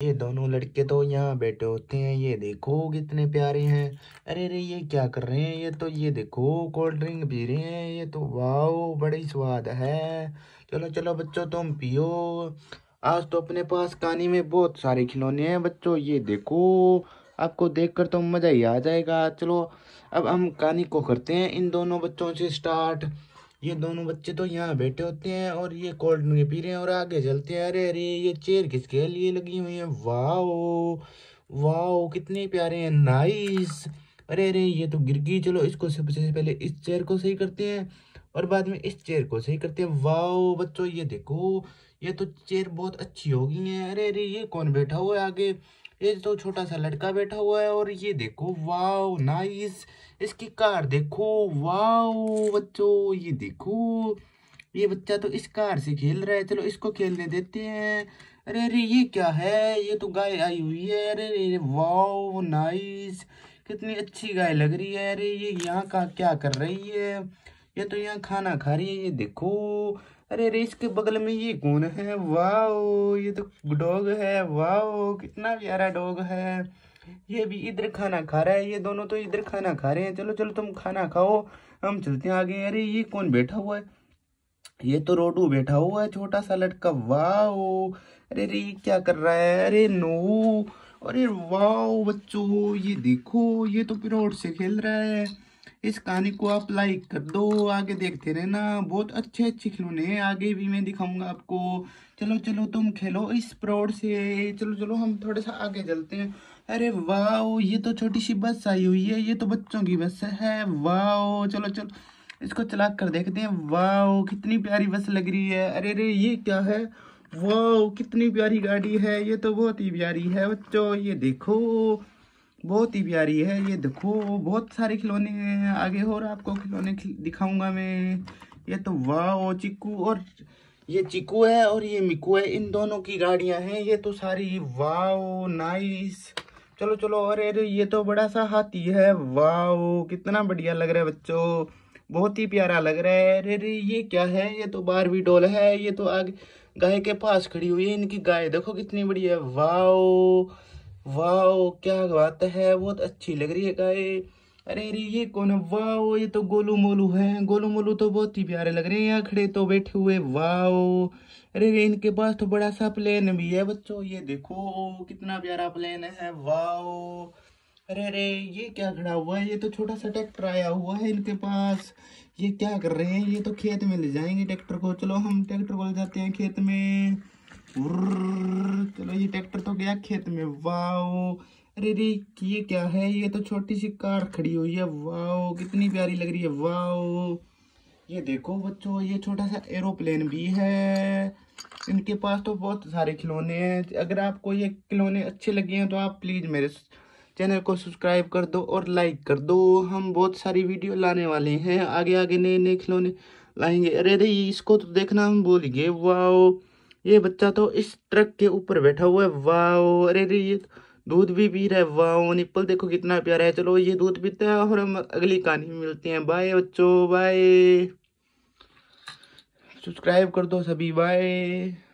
ये दोनों लड़के तो यहाँ बैठे होते हैं, ये देखो कितने प्यारे हैं। अरे अरे ये क्या कर रहे हैं? ये तो ये देखो, कोल्ड ड्रिंक पी रहे हैं। ये तो वाओ, बड़ी स्वाद है। चलो चलो बच्चों, तुम पियो। आज तो अपने पास कहानी में बहुत सारे खिलौने हैं बच्चों, ये देखो। आपको देखकर तो मज़ा ही आ जाएगा। चलो, अब हम कहानी को करते हैं। इन दोनों बच्चों से स्टार्ट। ये दोनों बच्चे तो यहाँ बैठे होते हैं और ये कोल्ड ड्रिंक पी रहे हैं और आगे चलते हैं। अरे अरे, ये चेयर किसके लिए लगी हुई है? वाओ वाओ, कितने प्यारे हैं। नाइस। अरे अरे, ये तो गिर गई, चलो इसको सबसे पहले इस चेयर को सही करते हैं और बाद में इस चेयर को सही करते हैं। वाओ, बच्चों, ये देखो, ये तो चेयर बहुत अच्छी हो गई है। अरे अरे, ये कौन बैठा हुआ है आगे? ये तो छोटा सा लड़का बैठा हुआ है और ये देखो, वाओ नाइस इसकी कार देखो, वाओ, बच्चों, ये देखो, ये बच्चा तो इस कार से खेल रहा है, चलो इसको खेलने देते हैं। अरे अरे, ये क्या है? ये तो गाय आई हुई है। अरे अरे वाओ नाइस कितनी अच्छी गाय लग रही है, अरे ये यहाँ का क्या कर रही है? ये तो यहाँ खाना खा रही है, ये देखो। अरे अरे, इसके बगल में ये कौन है? वाओ, ये तो डॉग है, वाओ, कितना प्यारा डॉग है। ये भी इधर खाना खा रहा है, ये दोनों तो इधर खाना खा रहे हैं। चलो चलो, तुम खाना खाओ, हम चलते हैं आगे। अरे, ये कौन बैठा हुआ है? ये तो रोडू बैठा हुआ है, छोटा सा लड़का। वाओ, अरे अरे, ये क्या कर रहा है? अरे, नो अरे वाओ बच्चों, ये देखो, ये तो पिरोड से खेल रहा है। इस कहानी को आप लाइक कर दो, आगे देखते रहना। बहुत अच्छे अच्छे खिलौने आगे भी मैं दिखाऊँगा आपको। चलो चलो, तुम खेलो इस प्रोड से। चलो चलो, हम थोड़ा सा आगे चलते हैं। अरे वाओ ये तो छोटी सी बस आई हुई है, ये तो बच्चों की बस है। वाओ चलो चलो, इसको चला कर देखते हैं। वाओ कितनी प्यारी बस लग रही है। अरे अरे, ये क्या है? वाओ, कितनी प्यारी गाड़ी है, ये तो बहुत ही प्यारी है, बच्चों, ये देखो, बहुत ही प्यारी है, ये देखो, बहुत सारे खिलौने हैं आगे और आपको खिलौने दिखाऊँगा मैं, ये तो वाह चिक्कू, और ये चिक्कू है और ये मिकू है, इन दोनों की गाड़ियाँ हैं, ये तो सारी वाओ, नाइस, चलो चलो अरे अरे ये तो बड़ा सा हाथी है, वाओ, कितना बढ़िया लग रहा है, बच्चों। बहुत ही प्यारा लग रहा है। अरे अरे, ये क्या है? ये तो बारबी डोल है। ये तो आगे गाय के पास खड़ी हुई है। इनकी गाय देखो कितनी बड़ी है। वाओ वाओ, क्या बात है। बहुत अच्छी लग रही है गाय। अरे अरे, ये कौन है? वाओ, ये तो गोलू मोलू है। गोलू मोलू तो बहुत ही प्यारे लग रहे हैं। यहाँ खड़े तो बैठे हुए। वाओ। अरे अरे, इनके पास तो बड़ा सा प्लेन भी है बच्चों। ये देखो, कितना प्यारा प्लेन है। वाओ। अरे अरे, ये क्या खड़ा हुआ है? ये तो छोटा सा ट्रैक्टर आया हुआ है इनके पास। ये क्या कर रहे हैं? ये तो खेत में ले जाएँगे ट्रैक्टर को। चलो, हम ट्रैक्टर को ले जाते हैं खेत में। चलो, ये ट्रैक्टर तो गया खेत में। वाओ। अरे रे ये क्या है? ये तो छोटी सी कार खड़ी हुई है। वाओ, कितनी प्यारी लग रही है। वाओ। ये देखो बच्चों, ये छोटा सा एरोप्लेन भी है। इनके पास तो बहुत सारे खिलौने हैं। अगर आपको ये खिलौने अच्छे लगे हैं तो आप प्लीज़ मेरे चैनल को सब्सक्राइब कर दो और लाइक कर दो। हम बहुत सारी वीडियो लाने वाले हैं। आगे आगे नए नए खिलौने लाएँगे। अरे अरे, इसको तो देखना हम भूल गए। वाओ, ये बच्चा तो इस ट्रक के ऊपर बैठा हुआ है। वाओ, अरे अरे, ये दूध भी पी रहा है। वाओ, निप्पल, देखो कितना प्यारा है। चलो, ये दूध पीता है और हम अगली कहानी में मिलते हैं। बाय बच्चों, बाय। सब्सक्राइब कर दो सभी, बाय।